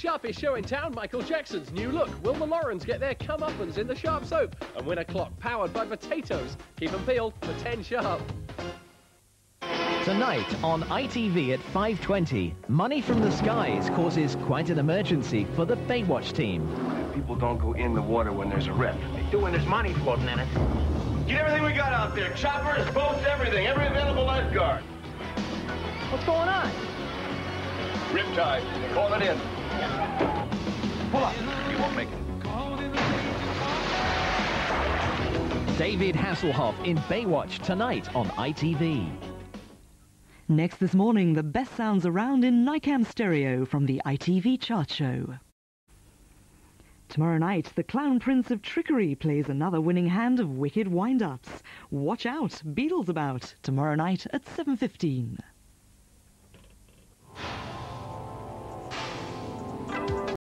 sharpest show in town, Michael Jackson's new look. Will the Laurens get their comeuppance in the sharp soap and win a clock powered by potatoes? Keep them peeled for 10 sharp. Tonight on ITV at 5.20, Money from the Skies causes quite an emergency for the Baywatch team. People don't go in the water when there's a rip. They do when there's money floating in it. Get everything we got out there. Choppers, boats, everything. Every available lifeguard. What's going on? Riptide. Call it in. Pull up. You won't make it. David Hasselhoff in Baywatch tonight on ITV. Next this morning, the best sounds around in NICAM stereo from the ITV chart show. Tomorrow night, the Clown Prince of Trickery plays another winning hand of wicked wind-ups. Watch out, Beadle's about, tomorrow night at 7.15.